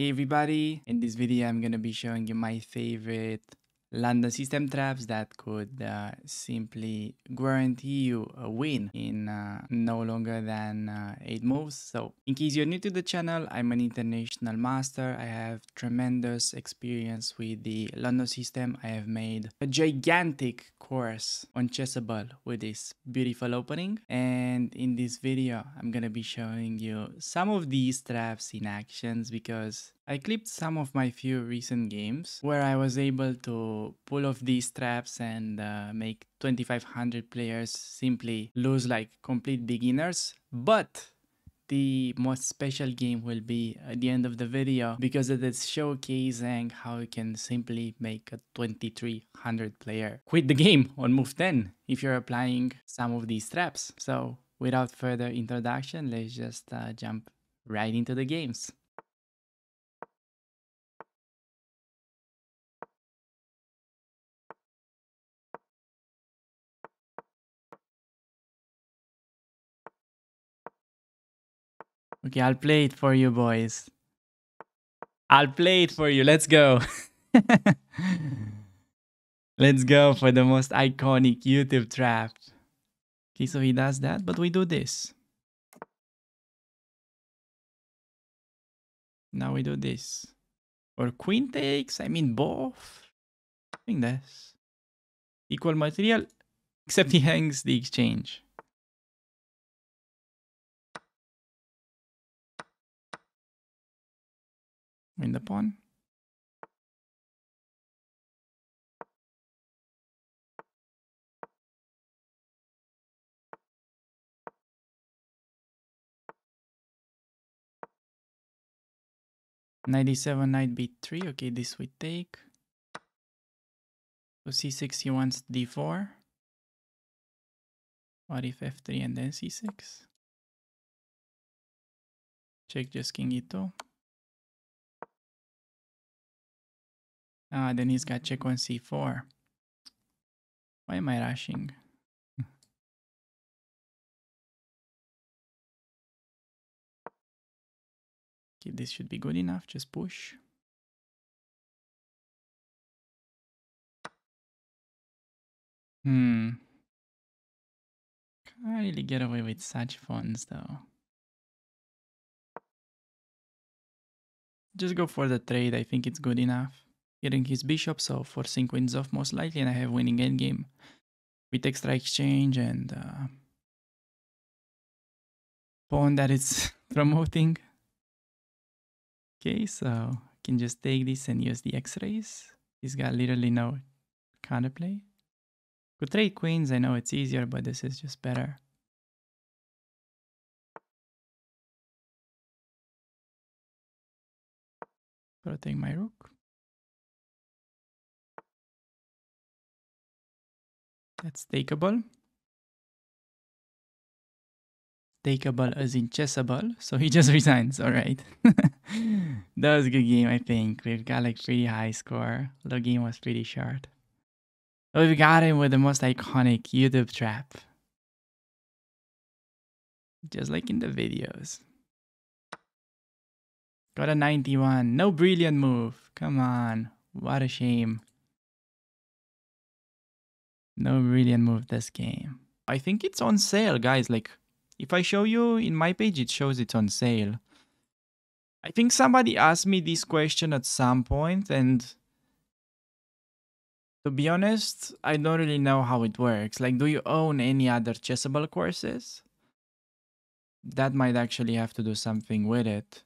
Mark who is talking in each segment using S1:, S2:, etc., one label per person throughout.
S1: Hey everybody, in this video I'm gonna be showing you my favorite London system traps that could uh, simply guarantee you a win in uh, no longer than uh, 8 moves. So in case you're new to the channel, I'm an international master. I have tremendous experience with the London system. I have made a gigantic course on Chessable with this beautiful opening. And in this video, I'm gonna be showing you some of these traps in actions because I clipped some of my few recent games where I was able to pull off these traps and uh, make 2500 players simply lose like complete beginners. But the most special game will be at the end of the video because it is showcasing how you can simply make a 2300 player quit the game on move 10 if you're applying some of these traps. So without further introduction, let's just uh, jump right into the games. Okay, I'll play it for you, boys. I'll play it for you. Let's go. Let's go for the most iconic YouTube trap. Okay, so he does that, but we do this. Now we do this. Or queen takes, I mean both. I think this. Equal material, except he hangs the exchange. In the pawn. Ninety-seven knight b3. Okay, this we take. So c6 he wants d4. What if f3 and then c6? Check just king e2. Ah, then he's got check on c4. Why am I rushing? okay, this should be good enough. Just push. Hmm. Can't really get away with such funds though. Just go for the trade. I think it's good enough getting his bishop, so forcing queens off most likely, and I have winning endgame with extra exchange and uh, pawn that it's promoting. Okay, so I can just take this and use the x-rays. He's got literally no counterplay. Could trade queens, I know it's easier, but this is just better. Protect my rook. That's takeable. Takeable as in chessable. So he just resigns. All right. that was a good game, I think. We've got like pretty high score. The game was pretty short. But we got him with the most iconic YouTube trap. Just like in the videos. Got a 91. No brilliant move. Come on. What a shame. No brilliant move this game. I think it's on sale, guys. Like, if I show you in my page, it shows it's on sale. I think somebody asked me this question at some point, and to be honest, I don't really know how it works. Like, do you own any other Chessable courses? That might actually have to do something with it.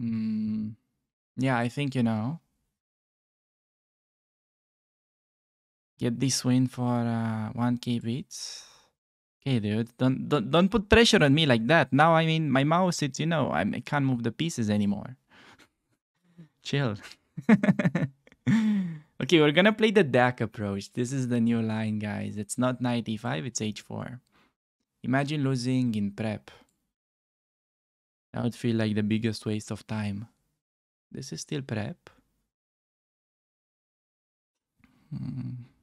S1: Mm, yeah, I think you know. Get this win for uh, 1k bits. Okay, dude. Don't, don't don't put pressure on me like that. Now, I mean, my mouse, it's, you know, I can't move the pieces anymore. Chill. okay, we're gonna play the deck approach. This is the new line, guys. It's not 95, it's h4. Imagine losing in prep. That would feel like the biggest waste of time. This is still prep. Hmm.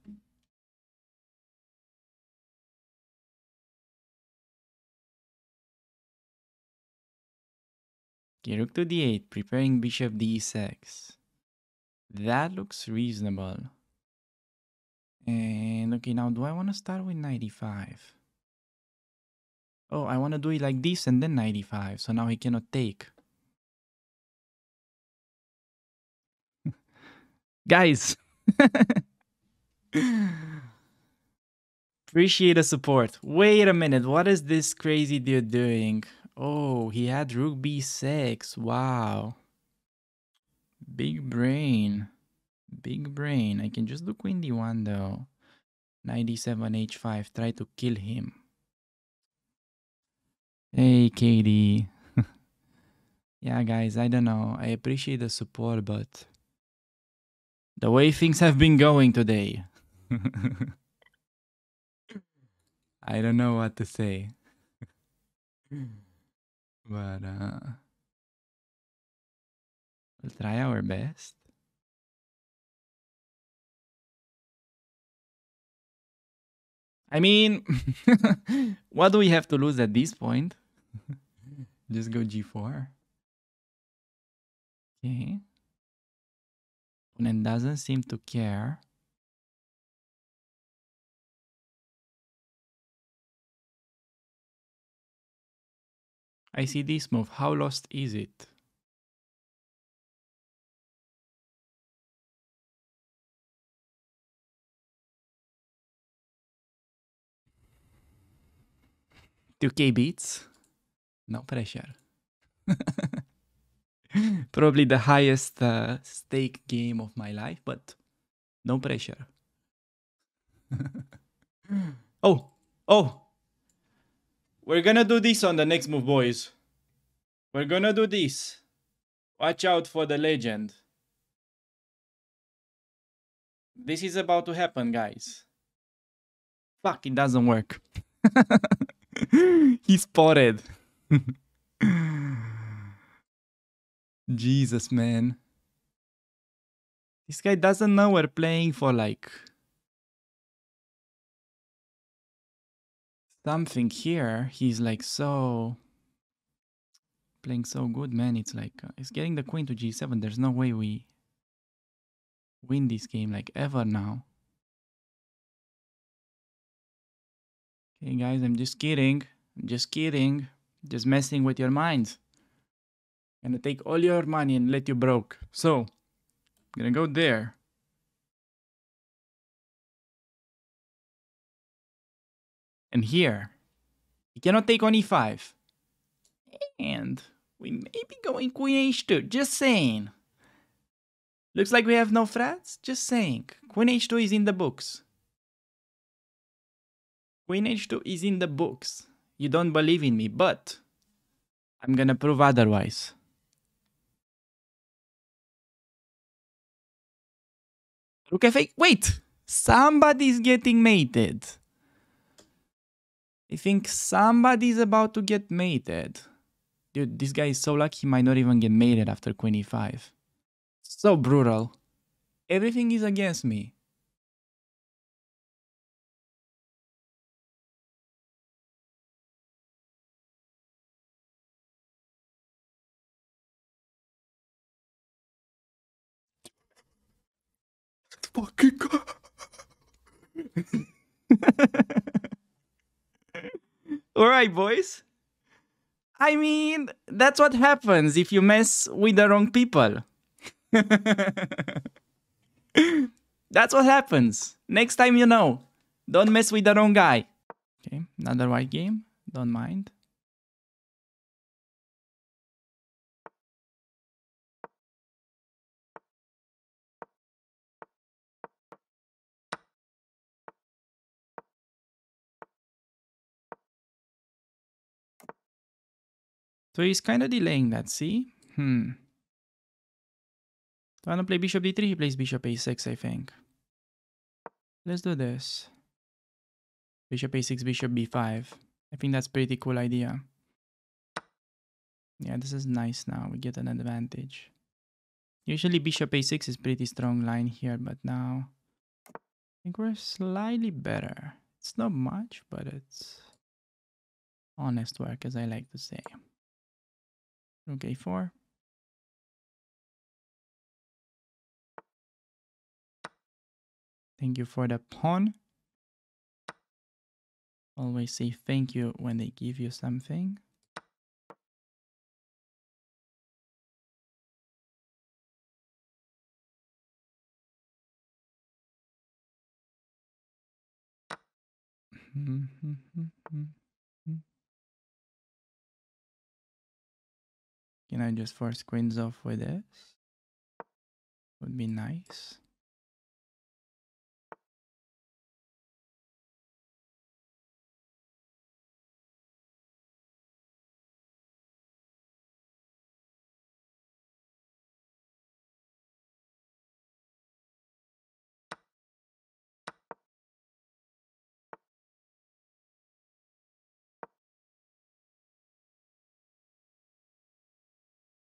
S1: Rook to d8, preparing bishop d6. That looks reasonable. And okay, now do I want to start with 95? Oh, I want to do it like this and then 95. So now he cannot take. Guys. Appreciate the support. Wait a minute. What is this crazy dude doing? Oh, he had rook b6. Wow. Big brain. Big brain. I can just do queen d1 though. 97 h5. Try to kill him. Hey, Katie. yeah, guys, I don't know. I appreciate the support, but the way things have been going today. I don't know what to say. Hmm. But uh we'll try our best. I mean, what do we have to lose at this point? Just go g4. Okay. Opponent doesn't seem to care. I see this move. How lost is it? Two K beats? No pressure. Probably the highest uh, stake game of my life, but no pressure. oh, oh, we're gonna do this on the next move, boys. We're gonna do this. Watch out for the legend. This is about to happen, guys. Fuck, it doesn't work. he spotted. Jesus, man. This guy doesn't know we're playing for like something here. He's like so playing so good, man. It's like uh, he's getting the queen to g7. There's no way we win this game like ever now. Okay, guys, I'm just kidding. I'm just kidding. Just messing with your minds. Gonna take all your money and let you broke. So, gonna go there. And here, he cannot take on e5. And we may be going queen h2, just saying. Looks like we have no threats, just saying. Queen h2 is in the books. Queen h2 is in the books. You don't believe in me, but I'm gonna prove otherwise. At fake. Wait! Somebody's getting mated. I think somebody's about to get mated. Dude, this guy is so lucky he might not even get mated after 25. So brutal. Everything is against me. Fucking All right, boys. I mean, that's what happens if you mess with the wrong people. that's what happens. Next time you know. Don't mess with the wrong guy. Okay, another white game. Don't mind. So he's kind of delaying that, see? Hmm. Do I want to play bishop d3? He plays bishop a6, I think. Let's do this. Bishop a6, bishop b5. I think that's pretty cool idea. Yeah, this is nice now. We get an advantage. Usually bishop a6 is pretty strong line here, but now I think we're slightly better. It's not much, but it's honest work, as I like to say. Rook a4. Thank you for the pawn. Always say thank you when they give you something. Can I just force queens off with this? Would be nice.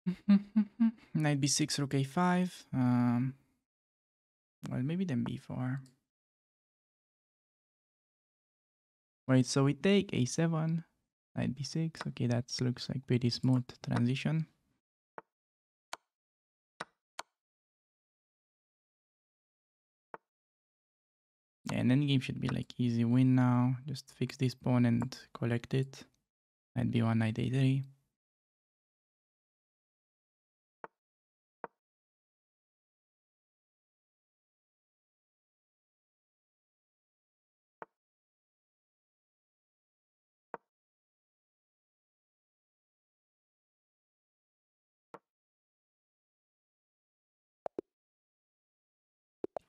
S1: Knight b6, rook a5. Um, well, maybe then b4. Wait, so we take a7, knight b6. Okay, that looks like pretty smooth transition. Yeah, and then game should be like easy win now. Just fix this pawn and collect it. Knight b1, knight a3.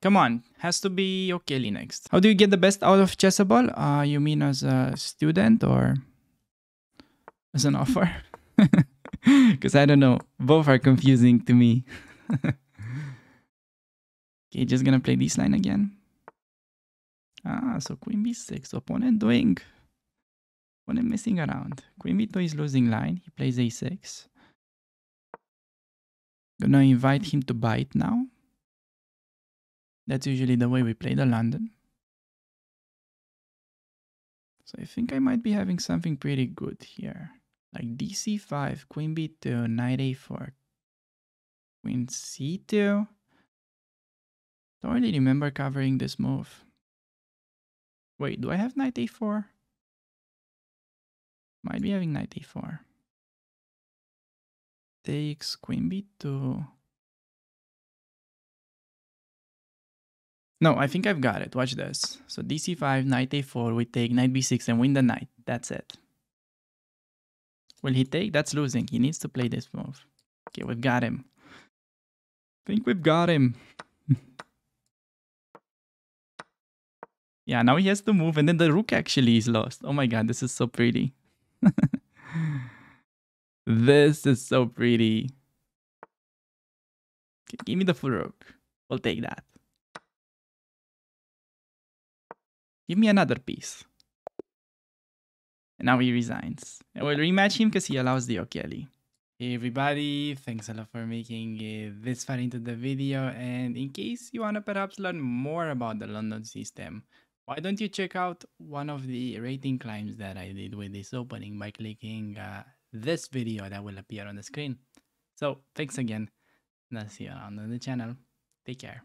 S1: Come on, has to be Ochiali next. How do you get the best out of Chessable? Uh, you mean as a student or as an offer? Because I don't know. Both are confusing to me. okay, just gonna play this line again. Ah, so queen b6. Opponent doing... Opponent messing around. Queen b2 is losing line. He plays a6. Gonna invite him to bite now. That's usually the way we play the London. So I think I might be having something pretty good here. Like dc5, queen b2, knight a4, queen c2. Don't really remember covering this move. Wait, do I have knight a4? Might be having knight a4. Takes queen b2. No, I think I've got it. Watch this. So dc5, knight a4, we take knight b6 and win the knight. That's it. Will he take? That's losing. He needs to play this move. Okay, we've got him. I think we've got him. yeah, now he has to move and then the rook actually is lost. Oh my god, this is so pretty. this is so pretty. Okay, give me the full rook. We'll take that. Give me another piece. And now he resigns. I will rematch him because he allows the Ochiali. Hey everybody, thanks a lot for making it this far into the video and in case you want to perhaps learn more about the London system, why don't you check out one of the rating climbs that I did with this opening by clicking uh, this video that will appear on the screen. So thanks again and I'll see you on the channel. Take care.